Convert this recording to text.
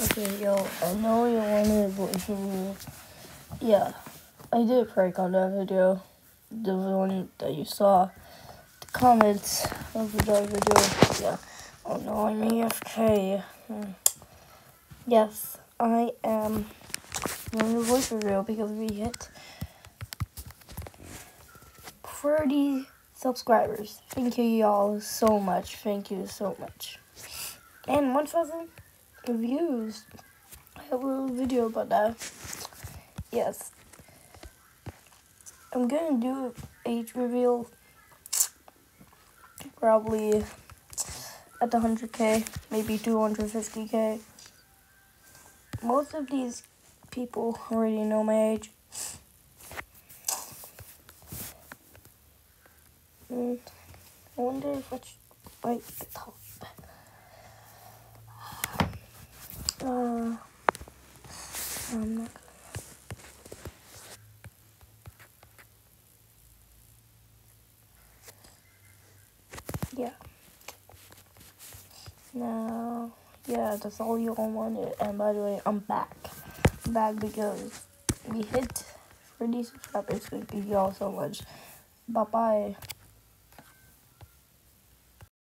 Okay, yo, I know you wanted voice me. Yeah, I did a prank on that video. The one that you saw. The comments of the video. Yeah. Oh no, I'm AFK. Yes, I am doing a voice reveal because we hit 30 subscribers. Thank you y'all so much. Thank you so much. And 1,000 views. I have a little video about that. Yes. I'm gonna do age reveal probably at the 100k, maybe 250k. Most of these people already know my age. Mm, I wonder if I should bite the top. I'm not Yeah. Now, yeah, that's all you all wanted. And by the way, I'm back. I'm back because we hit 30 subscribers. Thank you all so much. Bye bye.